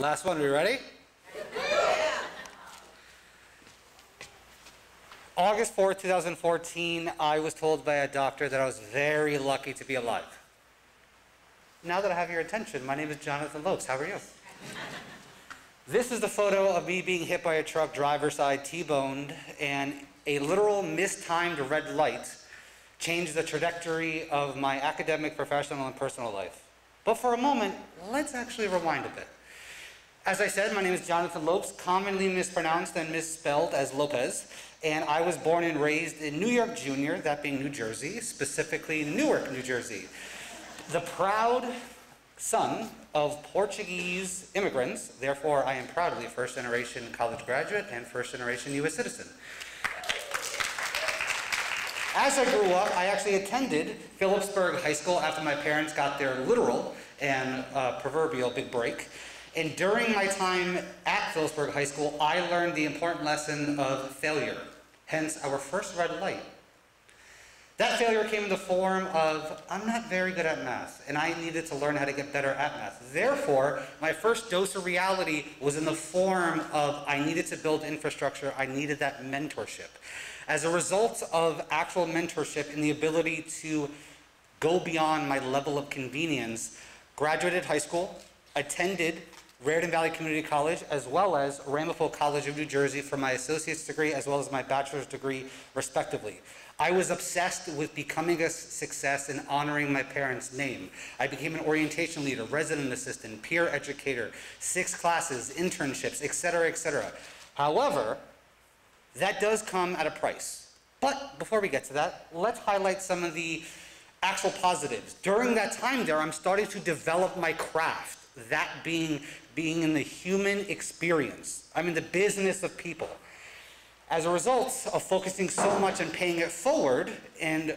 Last one, are we ready? August 4th, 2014, I was told by a doctor that I was very lucky to be alive. Now that I have your attention, my name is Jonathan Lopes. How are you? this is the photo of me being hit by a truck, driver's side, T-boned, and a literal mistimed red light changed the trajectory of my academic, professional, and personal life. But for a moment, let's actually rewind a bit. As I said, my name is Jonathan Lopes, commonly mispronounced and misspelled as Lopez, and I was born and raised in New York Junior, that being New Jersey, specifically Newark, New Jersey. The proud son of Portuguese immigrants, therefore I am proudly first generation college graduate and first generation US citizen. As I grew up, I actually attended Phillipsburg High School after my parents got their literal and uh, proverbial big break. And during my time at Phillipsburg High School, I learned the important lesson of failure, hence our first red light. That failure came in the form of, I'm not very good at math, and I needed to learn how to get better at math. Therefore, my first dose of reality was in the form of, I needed to build infrastructure, I needed that mentorship. As a result of actual mentorship and the ability to go beyond my level of convenience, graduated high school, attended Raritan Valley Community College, as well as Ramapo College of New Jersey for my associate's degree, as well as my bachelor's degree, respectively. I was obsessed with becoming a success and honoring my parents' name. I became an orientation leader, resident assistant, peer educator, six classes, internships, etc., etc. However, that does come at a price. But before we get to that, let's highlight some of the actual positives. During that time there, I'm starting to develop my craft, that being being in the human experience. I'm in the business of people. As a result of focusing so much and paying it forward and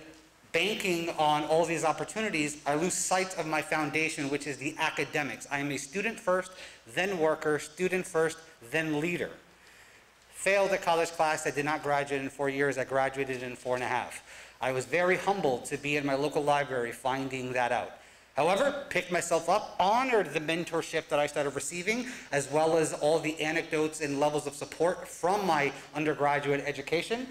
banking on all these opportunities, I lose sight of my foundation, which is the academics. I am a student first, then worker, student first, then leader. Failed a college class, I did not graduate in four years, I graduated in four and a half. I was very humbled to be in my local library finding that out. However, picked myself up, honored the mentorship that I started receiving, as well as all the anecdotes and levels of support from my undergraduate education.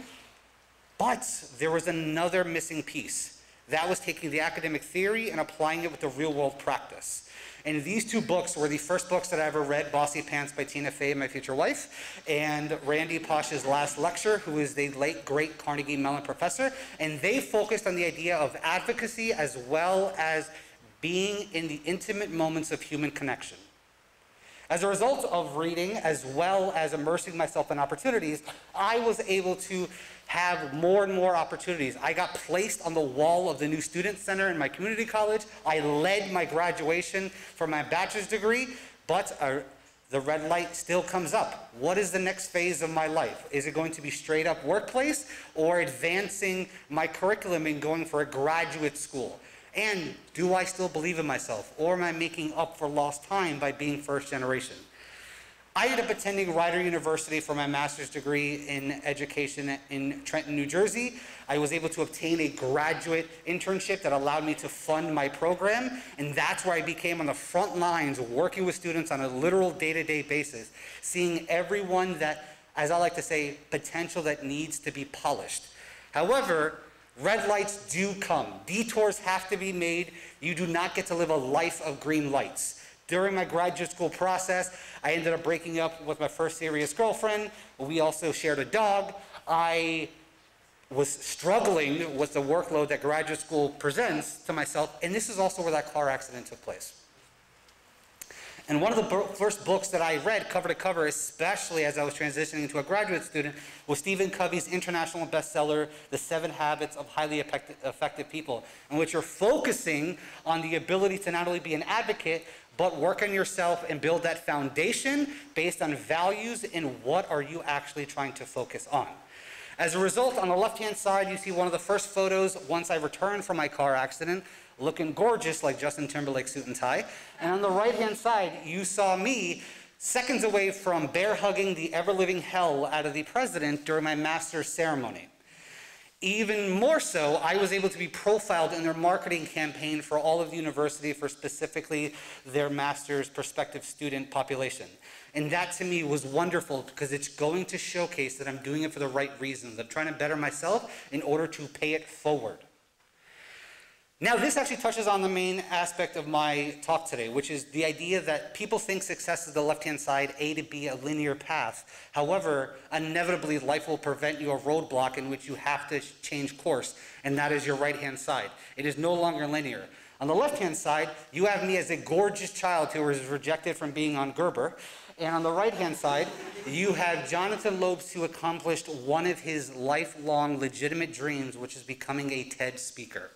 But there was another missing piece. That was taking the academic theory and applying it with the real world practice. And these two books were the first books that I ever read, Bossypants by Tina Fey, my future wife, and Randy Pausch's Last Lecture, who is the late, great Carnegie Mellon professor. And they focused on the idea of advocacy as well as being in the intimate moments of human connection. As a result of reading, as well as immersing myself in opportunities, I was able to have more and more opportunities. I got placed on the wall of the new student center in my community college. I led my graduation for my bachelor's degree, but uh, the red light still comes up. What is the next phase of my life? Is it going to be straight up workplace or advancing my curriculum and going for a graduate school? And do I still believe in myself? Or am I making up for lost time by being first generation? I ended up attending Rider University for my master's degree in education in Trenton, New Jersey. I was able to obtain a graduate internship that allowed me to fund my program, and that's where I became on the front lines working with students on a literal day-to-day -day basis, seeing everyone that, as I like to say, potential that needs to be polished. However, Red lights do come. Detours have to be made. You do not get to live a life of green lights. During my graduate school process, I ended up breaking up with my first serious girlfriend. We also shared a dog. I was struggling with the workload that graduate school presents to myself, and this is also where that car accident took place. And one of the first books that I read cover to cover, especially as I was transitioning to a graduate student, was Stephen Covey's international bestseller, The Seven Habits of Highly Effective People, in which you're focusing on the ability to not only be an advocate, but work on yourself and build that foundation based on values and what are you actually trying to focus on. As a result, on the left-hand side, you see one of the first photos once I returned from my car accident looking gorgeous like Justin Timberlake suit and tie. And on the right-hand side, you saw me seconds away from bear hugging the ever-living hell out of the president during my master's ceremony. Even more so, I was able to be profiled in their marketing campaign for all of the university for specifically their master's prospective student population. And that to me was wonderful because it's going to showcase that I'm doing it for the right reasons. I'm trying to better myself in order to pay it forward. Now, this actually touches on the main aspect of my talk today, which is the idea that people think success is the left hand side, A to B, a linear path. However, inevitably, life will prevent you a roadblock in which you have to change course, and that is your right hand side. It is no longer linear. On the left hand side, you have me as a gorgeous child who was rejected from being on Gerber. And on the right hand side, you have Jonathan Lopes who accomplished one of his lifelong legitimate dreams, which is becoming a TED speaker.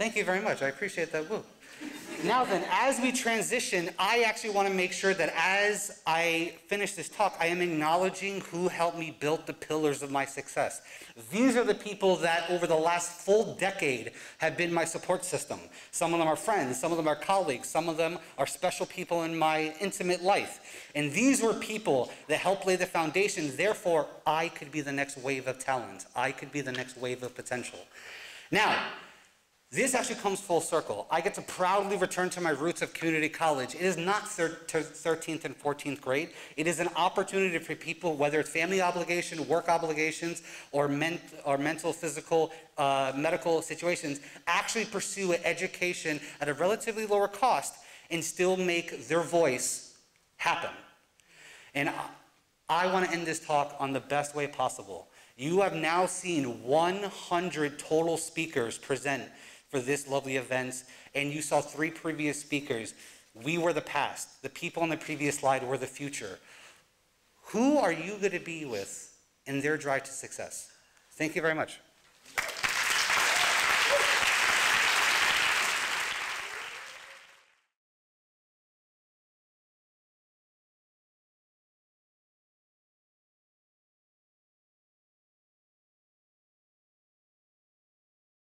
Thank you very much. I appreciate that woo. Now then, as we transition, I actually want to make sure that as I finish this talk, I am acknowledging who helped me build the pillars of my success. These are the people that over the last full decade have been my support system. Some of them are friends, some of them are colleagues, some of them are special people in my intimate life. And these were people that helped lay the foundation. Therefore, I could be the next wave of talent. I could be the next wave of potential. Now, this actually comes full circle. I get to proudly return to my roots of community college. It is not thir- 13th and 14th grade. It is an opportunity for people, whether it's family obligation, work obligations, or, men- or mental, physical, uh, medical situations, actually pursue an education at a relatively lower cost and still make their voice happen. And I want to end this talk on the best way possible. You have now seen 100 total speakers present for this lovely event, and you saw three previous speakers. We were the past. The people on the previous slide were the future. Who are you going to be with in their drive to success? Thank you very much.